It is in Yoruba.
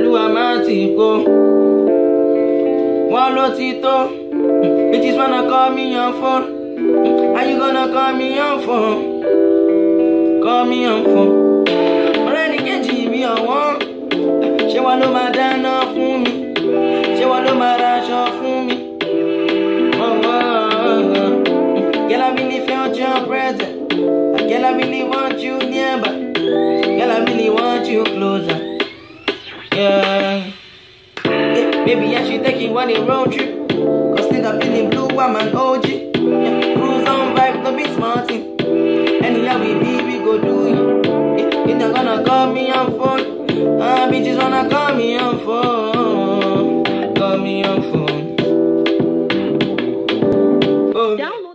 olúwa má ti kó wọn ló ti tó bitches wanna call me on phone are you gonna call me on phone call me on phone ọ̀rẹ́ ní kejì mi ọ̀wọ́n ṣé wọn ló máa dáná fún mi ṣé wọn ló máa ra aṣọ fún mi ọ̀wọ́ gẹ́lá mi nífẹ̀ẹ́ ọjọ́ present gẹ́lá mi ní wọ́n jù. Eh, man. I should take you taking one in road trip. Cause still I'm feeling blue, I'm an OG. cruise on vibe, no be smarting. Anyhow we be, we go do it. Yeah, they gonna call me on phone. Ah, uh, bitches wanna call me on phone. Call me on phone. Oh. Download.